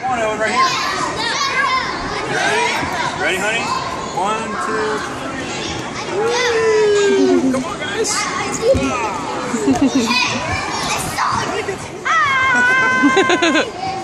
Come on, Owen, right here. You ready? Ready, honey? One, two, three. Come on, guys. Ah. Ah!